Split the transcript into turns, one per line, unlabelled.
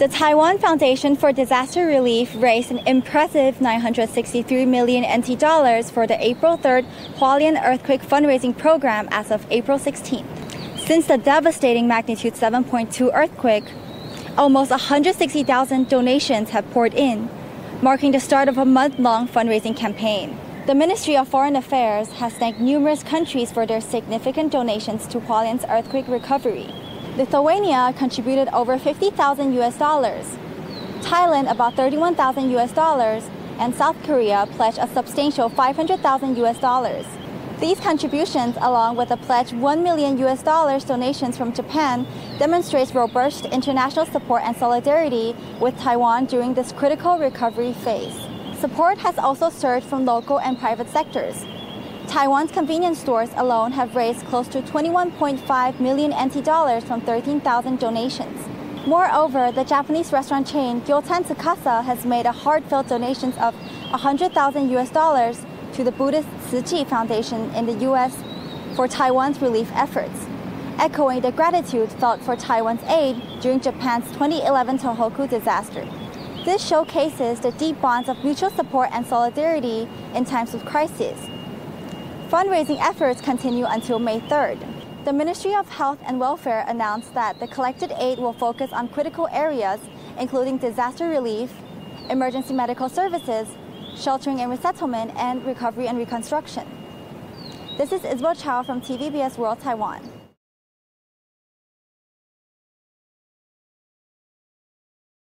The Taiwan Foundation for Disaster Relief raised an impressive 963 million NT dollars for the April 3rd Hualien earthquake fundraising program as of April 16th. Since the devastating magnitude 7.2 earthquake, almost 160,000 donations have poured in, marking the start of a month-long fundraising campaign. The Ministry of Foreign Affairs has thanked numerous countries for their significant donations to Hualien's earthquake recovery. Lithuania contributed over 50,000 US dollars. Thailand about 31,000 US dollars and South Korea pledged a substantial 500,000 US dollars. These contributions, along with a pledged 1 million US dollars donations from Japan, demonstrates robust international support and solidarity with Taiwan during this critical recovery phase. Support has also surged from local and private sectors. Taiwan's convenience stores alone have raised close to 21.5 million NT dollars from 13,000 donations. Moreover, the Japanese restaurant chain Gyotan Tsukasa has made a heartfelt donation of 100,000 US dollars to the Buddhist Tzu Foundation in the US for Taiwan's relief efforts, echoing the gratitude felt for Taiwan's aid during Japan's 2011 Tohoku disaster. This showcases the deep bonds of mutual support and solidarity in times of crisis. Fundraising efforts continue until May 3rd. The Ministry of Health and Welfare announced that the collected aid will focus on critical areas, including disaster relief, emergency medical services, sheltering and resettlement, and recovery and reconstruction. This is Isabel Chow from TVBS World Taiwan.